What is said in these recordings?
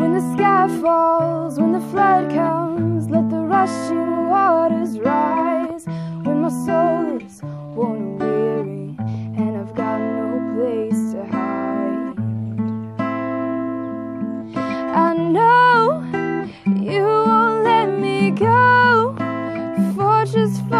When the sky falls, when the flood comes, let the rushing waters rise. When my soul is worn and weary, and I've got no place to hide. I know you won't let me go, fortress.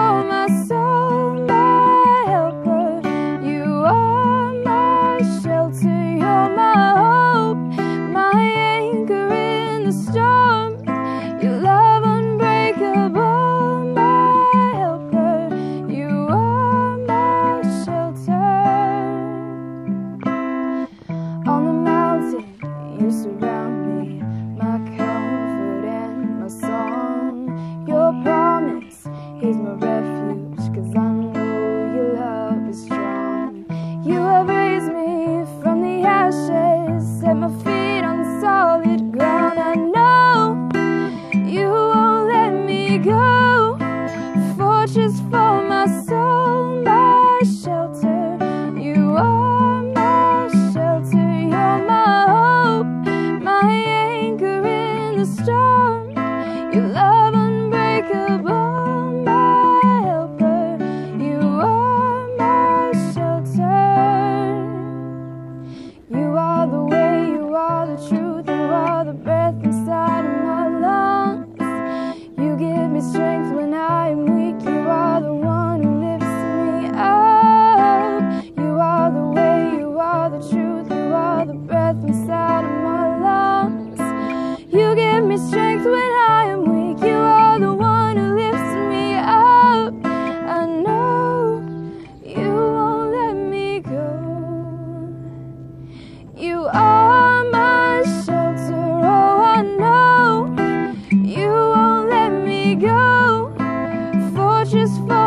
precious for my soul, my shelter. You are my shelter, you're my hope, my anchor in the storm. You love You are my shelter, oh I know. You won't let me go. Fortress for